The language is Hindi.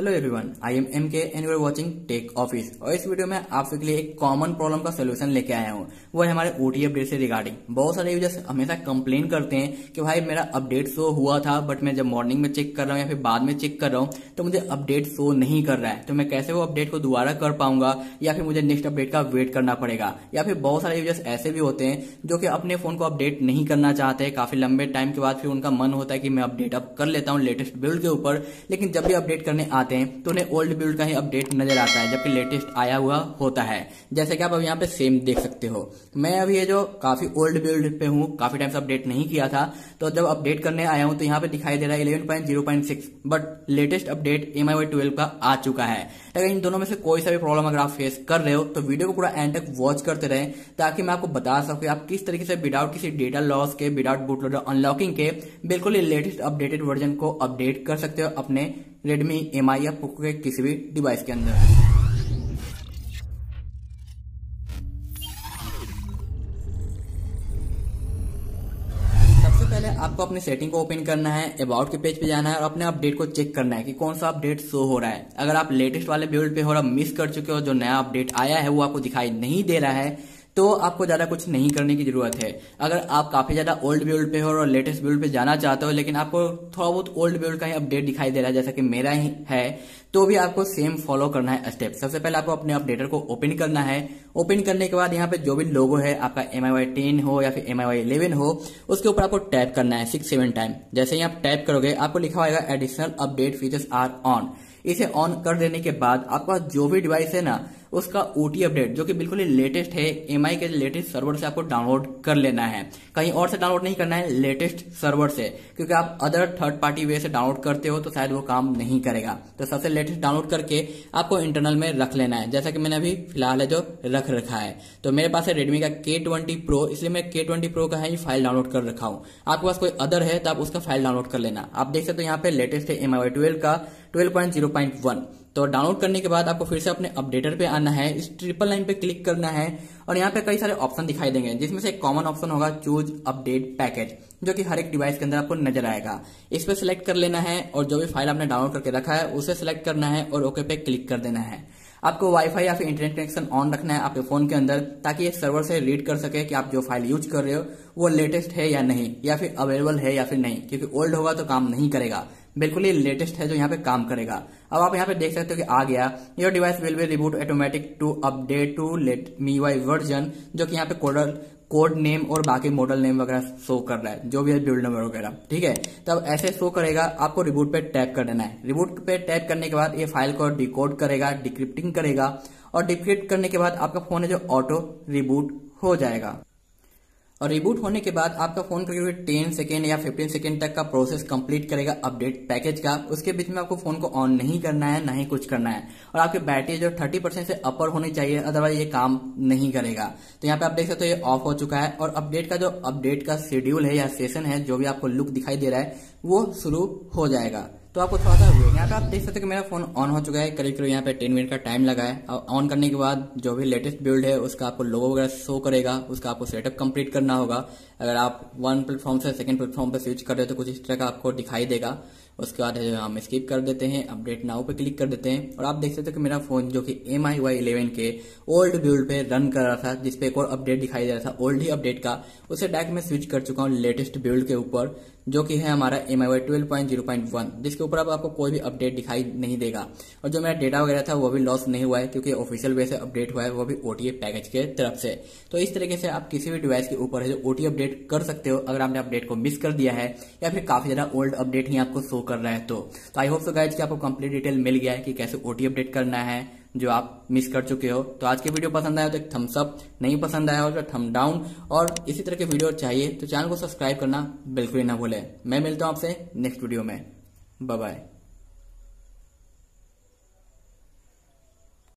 Hello everyone I am M K and you are watching tech office और इस वीडियो में आप सबके लिए एक कॉमन प्रॉब्लम का सोल्यूशन लेके आया हूँ। वो है हमारे ओटी अपडेट से रिगार्डिंग बहुत सारे यूज़र्स हमेशा कंप्लेन करते हैं कि भाई मेरा अपडेट शो हुआ था बट मैं जब मॉर्निंग में चेक कर रहा हूँ या फिर बाद में चेक कर रहा हूँ तो मुझे अपडेट शो नहीं कर रहा है। तो मैं कैसे वो अपडेट को दोबारा कर पाऊँगा या फिर मुझे नेक्स्ट अपडेट का वेट करना पड़ेगा? या फिर बहुत सारे यूज़र्स ऐसे भी होते हैं जो कि अपने फ़ोन को अपडेट नहीं करना चाहते। काफ़ी लंबे टाइम के बाद फिर उनका मन होता है कि मैं अपडेट अप कर लेता हूँ लेटेस्ट बिल्ड के ऊपर। लेकिन जब भी अपडेट करने आते हैं तो उन्हें ओल्ड बिल्ड का ही अपडेट नज़र आता है, जबकि लेटेस्ट आया हुआ होता है। जैसे कि आप अब यहाँ पे सेम देख सकते हो। मैं अभी ये जो काफ़ी ओल्ड बिल्ड पे हूँ, काफ़ी टाइम से अपडेट नहीं किया था तो जब अपडेट करने आया हूँ तो यहाँ पे दिखाई दे रहा है eleven but latest update M I का आ चुका है। अगर इन दोनों में से कोई सा भी प्रॉब्लम अगर आप फेस कर रहे हो तो वीडियो को पूरा एंड तक वॉच करते रहे, ताकि मैं आपको बता सकूँ आप किस तरीके से विदाउट किसी डेटा लॉस के विदाउट बूट लोडर अनलॉकिंग के, बिल्कुल लेटेस्ट अपडेटेड वर्जन को अपडेट कर सकते हो अपने रेडमी एम या पोको के किसी भी डिवाइस के अंदर। सबसे पहले आपको अपनी सेटिंग को ओपन करना है अबाउट के पेज पे जाना है और अपने अपडेट को चेक करना है कि कौन सा अपडेट शो हो रहा है। अगर आप लेटेस्ट वाले बिल्ड पे हो रहा मिस कर चुके हो, जो नया अपडेट आया है, वो आपको दिखाई नहीं दे रहा है तो आपको ज़्यादा कुछ नहीं करने की ज़रूरत है। अगर आप काफ़ी ज़्यादा ओल्ड बिल्ड पे हो और लेटेस्ट बिल्ड पे जाना चाहते हो, लेकिन आपको थोड़ा बहुत ओल्ड बिल्ड का ही अपडेट दिखाई दे रहा है, जैसा कि मेरा ही है तो भी आपको सेम फॉलो करना है स्टेप सबसे पहले आपको अपने अपडेटर को ओपन करना है। ओपन करने के बाद यहाँ पे जो भी लोगो है, आपका एम आई वाई टेन हो या फिर एम आई वाई इलेवन हो, उसके ऊपर आपको टैप करना है सिक्स सेवन टाइम जैसे ही आप टैप करोगे, आपको लिखा होगा additional update features are on इसे ऑन कर देने के बाद आपका जो भी डिवाइस है ना उसका ओटी अपडेट जो कि बिल्कुल ही लेटेस्ट है एमआई के लेटेस्ट सर्वर से आपको डाउनलोड कर लेना है। कहीं और से डाउनलोड नहीं करना है लेटेस्ट सर्वर से, क्योंकि आप अदर थर्ड पार्टी वे से डाउनलोड करते हो तो शायद वो काम नहीं करेगा। तो सबसे लेटेस्ट डाउनलोड करके आपको इंटरनल में रख लेना है। जैसा कि मैंने अभी फ़िलहाल है जो रख रखा है। तो मेरे पास है रेडमी का के ट्वेंटी प्रो इसलिए मैं के ट्वेंटी प्रो का ही फ़ाइल डाउनलोड कर रखा हूँ। आपके पास कोई अदर है तो आप उसका फ़ाइल डाउनलोड कर लेना। आप देख सकते हो यहाँ पे लेटेस्ट है एम आई ट्वेल्व का twelve point zero point one तो डाउनलोड करने के बाद आपको फिर से अपने अपडेटर पे आना है, इस ट्रिपल लाइन पे क्लिक करना है और यहाँ पे कई सारे ऑप्शन दिखाई देंगे, जिसमें से एक कॉमन ऑप्शन होगा चूज़ अपडेट पैकेज जो कि हर एक डिवाइस के अंदर आपको नज़र आएगा। इस पर सिलेक्ट कर लेना है और जो भी फ़ाइल आपने डाउनलोड करके रखा है, उसे सिलेक्ट करना है और ओके पे क्लिक कर देना है। आपको वाईफाई या फिर इंटरनेट कनेक्शन ऑन रखना है आपके फ़ोन के अंदर, ताकि ये सर्वर से रीड कर सके कि आप जो फ़ाइल यूज़ कर रहे हो, वो लेटेस्ट है या नहीं, या फिर अवेलेबल है या फिर नहीं, क्योंकि ओल्ड होगा तो काम नहीं करेगा। बिल्कुल ही लेटेस्ट है जो यहाँ पे काम करेगा। अब आप यहाँ पे देख सकते हो कि आ गया। Your device will be reboot automatic to update to let me Y version जो कि यहाँ पे कोडल कोड नेम और बाकी मॉडल नेम वगैरह शो कर रहा है, जो भी है बिल्ड नंबर वगैरह, ठीक है? तब ऐसे शो करेगा, आपको रिबूट पे टैप कर देना है। रिबूट पे टैप करने के बाद ये फ़ाइल को डिकोड करेगा डिक्रिप्टिंग करेगा और डिक्रिप्ट करने के बाद आपका फ़ोन है जो ऑटो रिबूट हो जाएगा। और रिबूट होने के बाद आपका फ़ोन करीब टेन सेकेंड या फिफ्टीन सेकेंड तक का प्रोसेस कंप्लीट करेगा अपडेट पैकेज का। उसके बीच में आपको फ़ोन को ऑन नहीं करना है, ना ही कुछ करना है। और आपकी बैटरी जो थर्टी परसेंट से अपर होनी चाहिए अदरवाइज़ ये काम नहीं करेगा। तो यहाँ पे आप देख सकते हो तो ये ऑफ़ हो चुका है और अपडेट का जो अपडेट का शेड्यूल है या सेशन है, जो भी आपको लुक दिखाई दे रहा है, वो शुरू हो जाएगा। तो आपको थोड़ा सा यहाँ पे आप देख सकते हैं कि मेरा फ़ोन ऑन हो चुका है। करीब करीब यहाँ पे टेन मिनट का टाइम लगा है। और ऑन करने के बाद जो भी लेटेस्ट बिल्ड है, उसका आपको लोगो वगैरह शो करेगा। उसका आपको सेटअप कंप्लीट करना होगा। अगर आप वन प्लेटफॉर्म से सेकंड प्लेटफॉर्म पर स्विच कर रहे हो तो कुछ इस तरह का आपको दिखाई देगा। उसके बाद हम स्किप कर देते हैं अपडेट नाउ पे क्लिक कर देते हैं। और आप देख सकते हो कि मेरा फ़ोन जो कि एम आई वाई इलेवन के ओल्ड बिल्ड पे रन कर रहा था जिसपे एक और अपडेट दिखाई दे रहा था ओल्ड ही अपडेट का, उसे डायरेक्ट में स्विच कर चुका हूँ लेटेस्ट बिल्ड के ऊपर, जो कि है हमारा M I Y twelve point zero point one जिसके ऊपर अब आपको कोई भी अपडेट दिखाई नहीं देगा। और जो मेरा डेटा वगैरह था, वो भी लॉस नहीं हुआ है, क्योंकि ऑफिशियल वे से अपडेट हुआ है, वो भी ओटीए पैकेज के तरफ़ से। तो इस तरीके से आप किसी भी डिवाइस के ऊपर है जो ओटी अपडेट कर सकते हो, अगर आपने अपडेट को मिस कर दिया है, या फिर काफ़ी ज़्यादा ओल्ड अपडेट ही आपको शो कर रहा है तो। आई होप सो गाइज़ की आपको कंप्लीट डिटेल मिल गया है कि कैसे ओटी अपडेट करना है, जो आप मिस कर चुके हो। तो आज के वीडियो पसंद आया तो एक थम्स अप नहीं पसंद आया हो तो थम डाउन और इसी तरह के वीडियो चाहिए तो चैनल को सब्सक्राइब करना बिल्कुल ही ना भूले। मैं मिलता हूँ आपसे नेक्स्ट वीडियो में। बाय